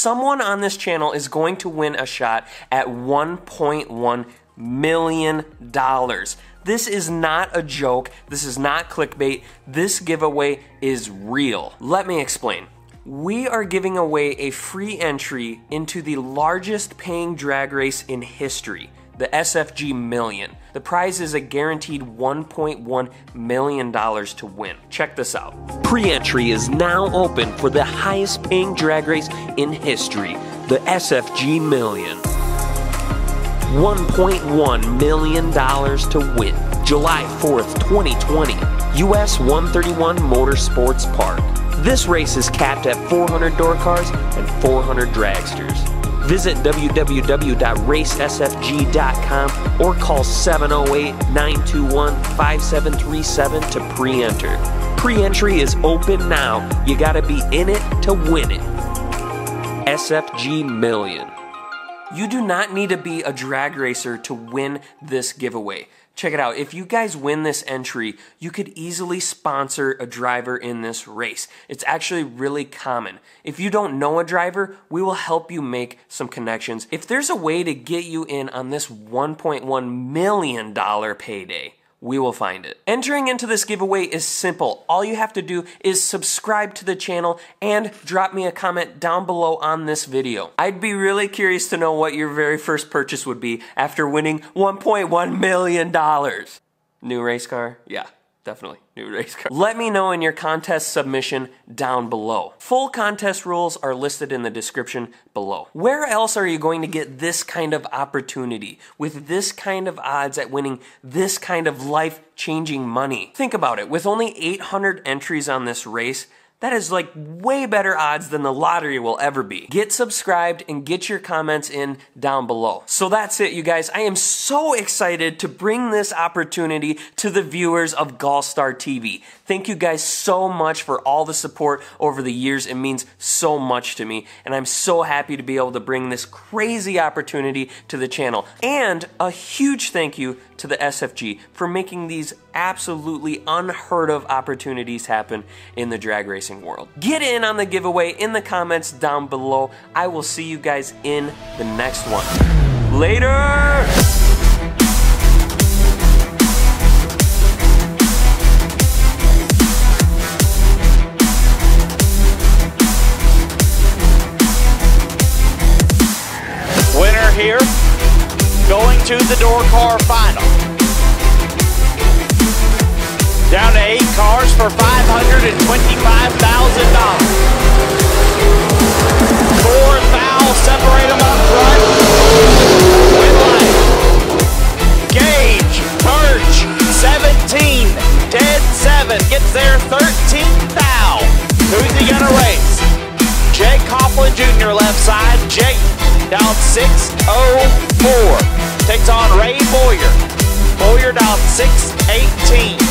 someone on this channel is going to win a shot at 1.1 million dollars. This is not a joke. This is not clickbait. This giveaway is real. Let me explain. We are giving away a free entry into the largest paying drag race in history, the SFG Million. The prize is a guaranteed $1.1 million to win. Check this out. Pre entry is now open for the highest paying drag race in history, the SFG Million. $1.1 million to win. July 4th, 2020, US 131 Motorsports Park. This race is capped at 400 door cars and 400 dragsters. Visit www.racesfg.com or call 708 921 5737 to pre enter. Pre entry is open now. You gotta be in it to win it. SFG Million. You do not need to be a drag racer to win this giveaway. Check it out. If you guys win this entry, you could easily sponsor a driver in this race. It's actually really common. If you don't know a driver, we will help you make some connections. If there's a way to get you in on this $1.1 million payday, we will find it. Entering into this giveaway is simple. All you have to do is subscribe to the channel and drop me a comment down below on this video. I'd be really curious to know what your very first purchase would be after winning $1.1 million. New race car? Yeah definitely new race car. Let me know in your contest submission down below. Full contest rules are listed in the description below. Where else are you going to get this kind of opportunity with this kind of odds at winning this kind of life-changing money? Think about it. With only 800 entries on this race, that is like way better odds than the lottery will ever be. Get subscribed and get your comments in down below. So that's it, you guys. I am so excited to bring this opportunity to the viewers of GallStar TV. Thank you guys so much for all the support over the years. It means so much to me. And I'm so happy to be able to bring this crazy opportunity to the channel. And a huge thank you to the SFG for making these absolutely unheard of opportunities happen in the drag world. Get in on the giveaway in the comments down below. I will see you guys in the next one. Later! Winner here, going to the door car final. Gets their 13th foul. Who's he gonna race? Jake Coughlin Jr. left side. Jake down 6-0-4. Takes on Ray Boyer. Boyer down 6-18.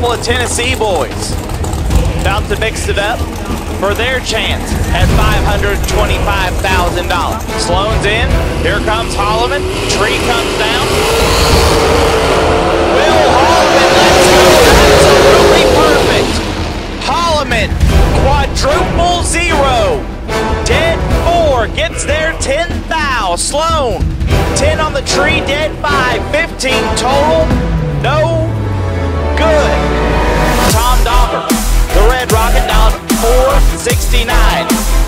Couple of Tennessee boys about to mix it up for their chance at $525,000. Sloan's in. Here comes Holloman. Tree comes down. Will Holloman, let's go. Absolutely perfect. Holloman, quadruple zero. Dead four gets 10th foul. Sloan, 10 on the tree, dead five. 15 total. No good. The Red Rocket down 469.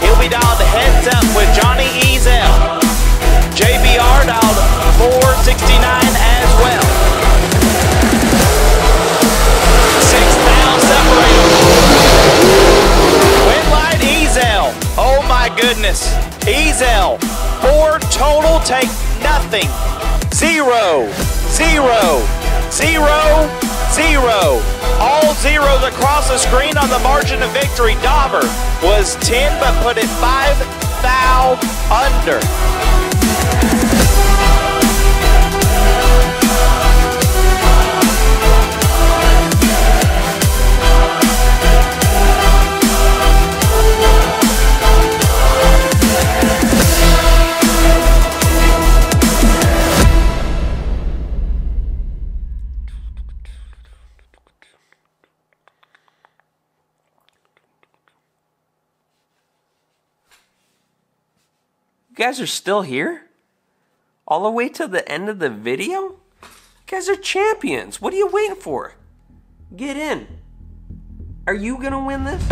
He'll be down to heads up with Johnny Ezel. JBR down 469 as well. Six foul separate. Win light Ezel. Oh my goodness. Ezel. Four total take nothing. Zero. Zero. Zero. Zero. All zeros across the screen on the margin of victory. Dauber was 10 but put it 5 foul under. You guys are still here? All the way to the end of the video? You guys are champions. What are you waiting for? Get in. Are you gonna win this?